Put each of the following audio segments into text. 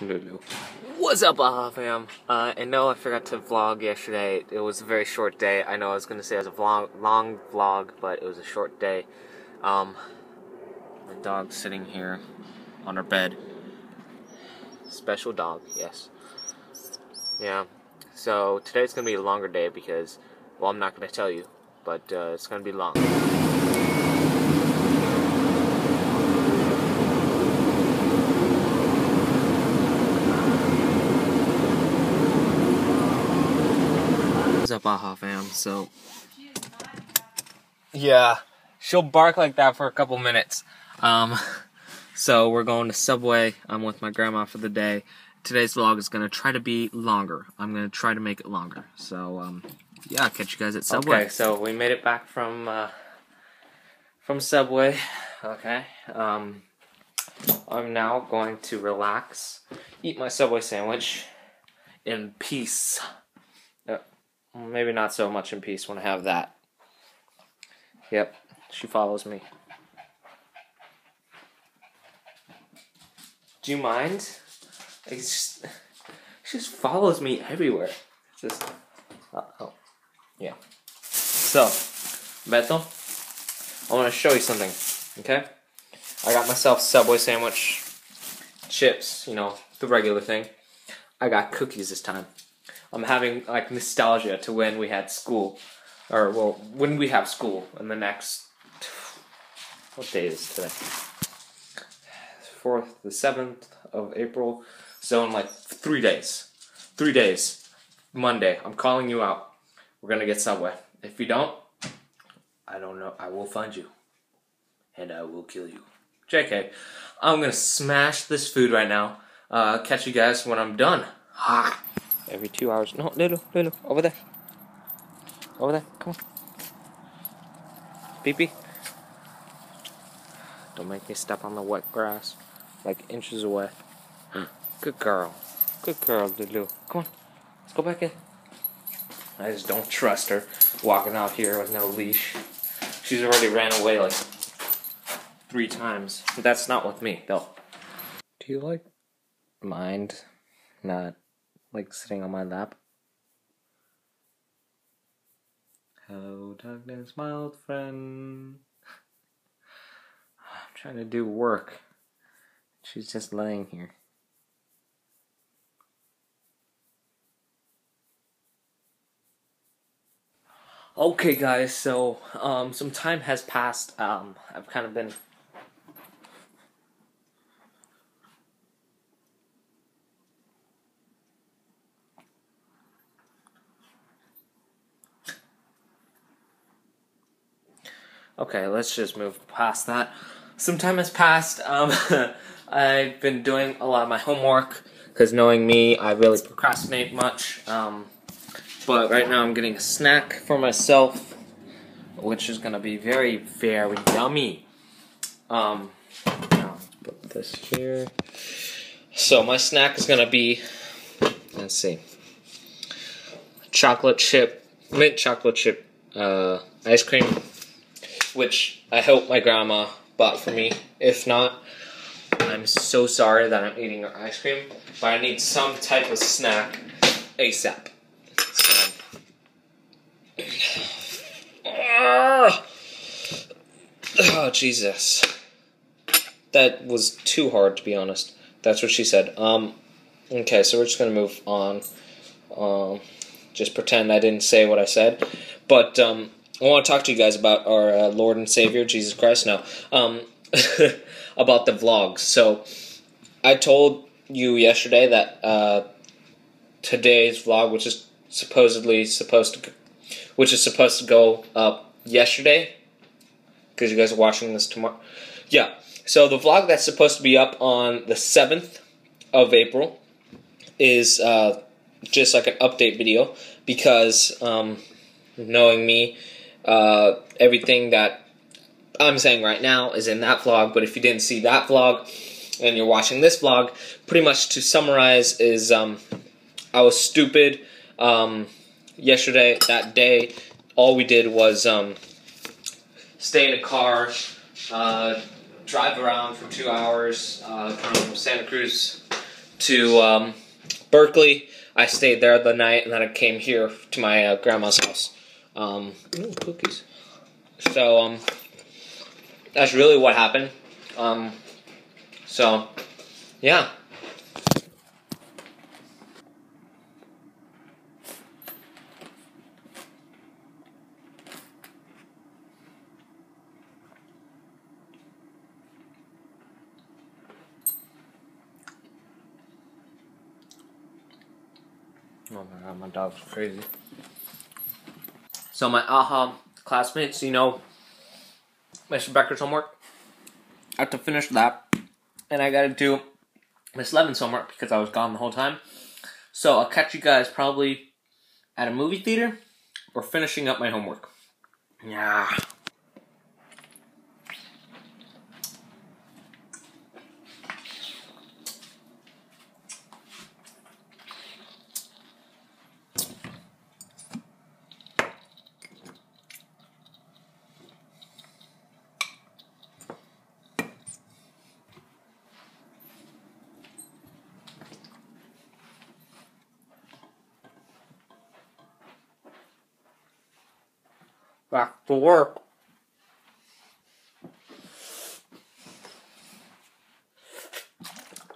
What's up, Baja fam? Uh, and no, I forgot to vlog yesterday. It was a very short day. I know I was gonna say it was a vlog, long vlog, but it was a short day. Um, my dog's sitting here on her bed. Special dog, yes. Yeah. So today's gonna be a longer day because, well, I'm not gonna tell you, but uh, it's gonna be long. Up, Baja fam? So, yeah, she'll bark like that for a couple minutes. Um, so we're going to Subway. I'm with my grandma for the day. Today's vlog is gonna try to be longer. I'm gonna try to make it longer. So, um, yeah, I'll catch you guys at Subway. Okay, so we made it back from uh, from Subway. Okay, um, I'm now going to relax, eat my Subway sandwich in peace. Maybe not so much in peace when I have that. Yep, she follows me. Do you mind? It's just, she just follows me everywhere. Just, uh, oh, yeah. So, Beto, I want to show you something, okay? I got myself Subway sandwich, chips, you know, the regular thing. I got cookies this time. I'm having like nostalgia to when we had school, or well, when we have school in the next. What day is today? Fourth, the seventh of April. So in like three days, three days, Monday. I'm calling you out. We're gonna get Subway. If you don't, I don't know. I will find you, and I will kill you. JK, I'm gonna smash this food right now. Uh, catch you guys when I'm done. Ha! Every two hours. No, Lulu, Lulu, over there. Over there, come on. Pee. Don't make me step on the wet grass. Like inches away. Good girl. Good girl, Lulu. Come on. Let's go back in. I just don't trust her walking out here with no leash. She's already ran away like three times. That's not with me, though. Do you like mind not like sitting on my lap? Hello, darkness, my old friend. I'm trying to do work. She's just laying here. Okay, guys, so um, some time has passed. Um, I've kind of been Okay, let's just move past that. Some time has passed. Um, I've been doing a lot of my homework because knowing me, I really procrastinate much. Um, but right now I'm getting a snack for myself, which is gonna be very, very yummy. Um, now let's put this here. So my snack is gonna be, let's see, chocolate chip, mint chocolate chip uh, ice cream which I hope my grandma bought for me. If not, I'm so sorry that I'm eating her ice cream, but I need some type of snack ASAP. Oh, Jesus. That was too hard, to be honest. That's what she said. Um, okay, so we're just going to move on. Um, just pretend I didn't say what I said. But, um, I want to talk to you guys about our uh, Lord and Savior Jesus Christ now. Um, about the vlogs. So I told you yesterday that uh, today's vlog, which is supposedly supposed to, which is supposed to go up yesterday, because you guys are watching this tomorrow. Yeah. So the vlog that's supposed to be up on the seventh of April is uh, just like an update video because um, knowing me uh, everything that I'm saying right now is in that vlog, but if you didn't see that vlog and you're watching this vlog, pretty much to summarize is um, I was stupid um, yesterday, that day. All we did was um, stay in a car, uh, drive around for two hours uh, from Santa Cruz to um, Berkeley. I stayed there the night, and then I came here to my uh, grandma's house. Um, ooh, cookies. So um, that's really what happened. Um, so yeah. Oh my god, my dog's crazy. So my AHA classmates, you know, Mr. Becker's homework. I have to finish that, and I gotta do Miss Levin's homework because I was gone the whole time. So I'll catch you guys probably at a movie theater or finishing up my homework. Yeah. Back to work.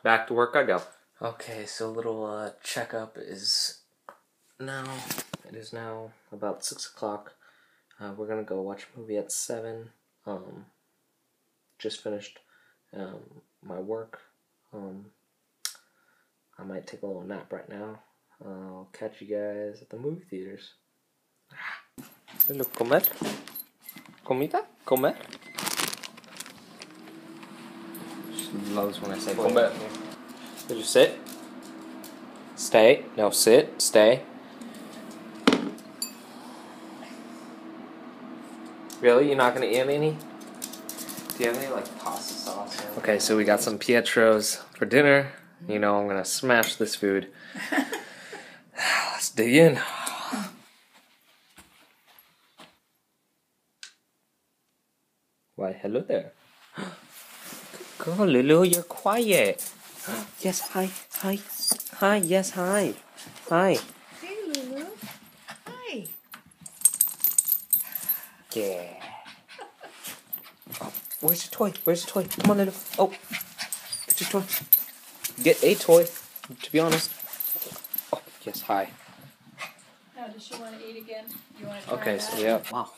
Back to work I go. Okay, so a little uh, checkup is now. It is now about six o'clock. Uh, we're gonna go watch a movie at seven. Um, just finished um, my work. Um, I might take a little nap right now. I'll catch you guys at the movie theaters. Hello, comer. Comida? Comer? She loves when I say comer. Did you sit? Stay. No, sit. Stay. Really? You're not gonna eat any? Do you have any like pasta sauce? Okay, so we got some Pietro's for dinner. You know I'm gonna smash this food. Let's dig in. Why, hello there. Girl, Lulu, you're quiet. yes, hi, hi, hi, yes, hi, hi. Hey, Lulu. Hi. Yeah. Oh, where's your toy? Where's your toy? Come on, Lulu. Oh, get your toy. Get a toy, to be honest. Oh, yes, hi. Now, does she want to eat again? You want to try Okay, that? so yeah. Wow.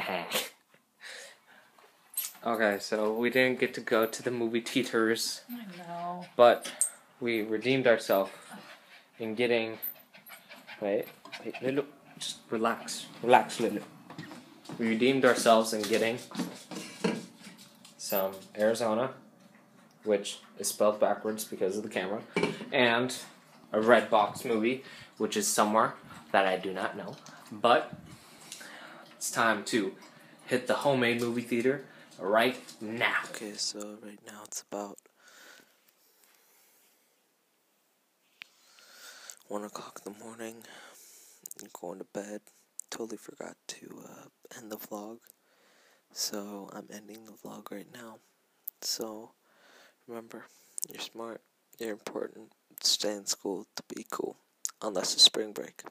okay, so we didn't get to go to the movie theaters, I know. but we redeemed ourselves in getting. Wait, wait, Lulu, just relax, relax, Lulu. We redeemed ourselves in getting some Arizona, which is spelled backwards because of the camera, and a Red Box movie, which is somewhere that I do not know. But it's time to hit the homemade movie theater right now. Okay, so right now it's about one o'clock in the morning. I'm going to bed. Totally forgot to uh, end the vlog, so I'm ending the vlog right now. So remember, you're smart, you're important. Stay in school to be cool, unless it's spring break.